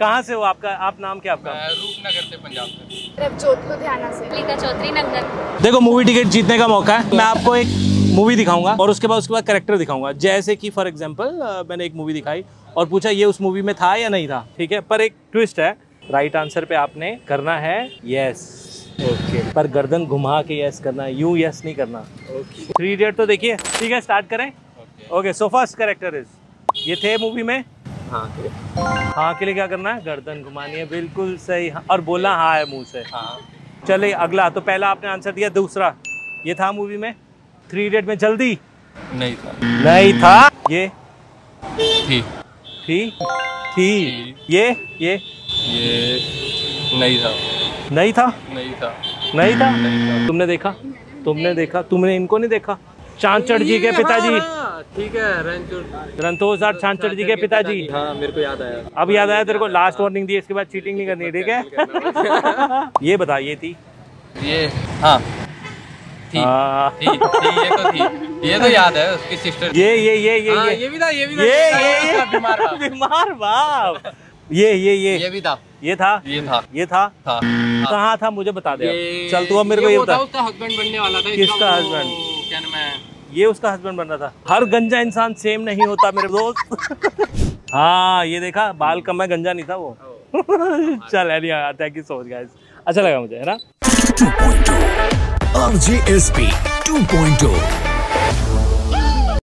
कहाँ से हो आपका? आप नाम क्या आपका? रूपनगर से पंजाब से। लुधियाना से। चौधरी देखो मूवी टिकट जीतने का मौका है। मैं आपको एक मूवी दिखाऊँगा और उसके बाद उसके बाद करेक्टर दिखाऊँगा। जैसे कि फॉर एग्जांपल मैंने एक मूवी दिखाई और पूछा ये उस मूवी में था या नहीं था? ठीक है? पर एक ट्विस्ट है। राइट आंसर पे आपने करना है यस ओके पर गर्दन घुमा के यस करना है यूँ यस नहीं करना। ओके थ्री इडियट तो देखिए ठीक है स्टार्ट करें। Okay so first character is ये थे मूवी में हाँ के हाँ के लिए क्या करना है? गर्दन घुमानी है बिल्कुल सही। हाँ, और बोलना हाँ है मुँह से। हाँ। चलिए अगला। तो पहला आपने आंसर दिया दूसरा। ये था मूवी में? थ्री इडियट में जल्दी? नहीं था। नहीं था? ये? थी। थी? थी। ये? ये? ये नहीं था। नहीं था? नहीं था। नहीं था? नहीं था। तुमने देखा? तुमने देखा? तुमने इनको नहीं देखा? चांचड़ जी के पिताजी। ठीक है रणतोष सर चांचड़ जी के पिताजी। हाँ मेरे को याद आया। अब याद आया तेरे को लास्ट वार्निंग दी इसके बाद चीटिंग नहीं करनी ठीक है? ये बता ये थी। ये हाँ। थी हाँ। थी थी ये तो थी। ये तो याद है उसकी सिस्टर ये ये ये ये हाँ, ये। ये भी था ये भी था ये ये ये था, बीमार था बीमार बाप। ये ये ये। ये भी था। ये था? ये था। ये था? था। कहाँ था? मुझे बता दे। चल तू अब मेरे को ये बता। उसका हस्बैंड बनने वाला था किसका इसका वो- husband? क्या नाम है ये उसका हस्बैंड बन रहा था। हर गंजा इंसान सेम नहीं होता मेरे दोस्त। हाँ ये देखा, बाल कम है, गंजा नहीं था वो। चल है thank you so much guys अच्छा लगा मुझे, है ना? 2.0 RJSP 2.0